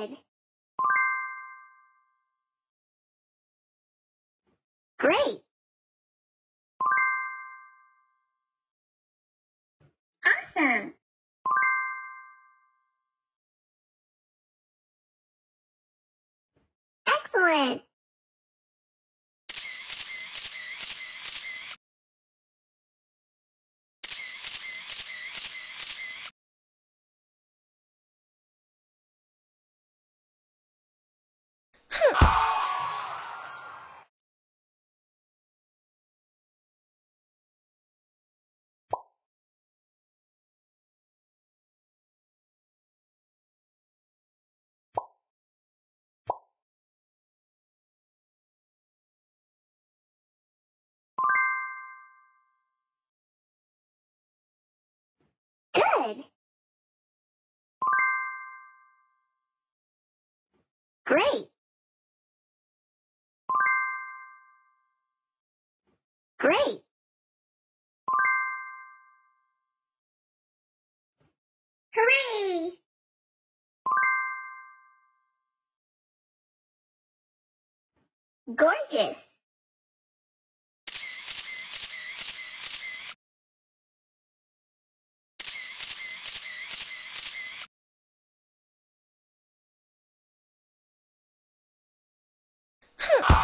Good. Great. Awesome. Excellent. Great. Great. Hooray! Gorgeous. Huh.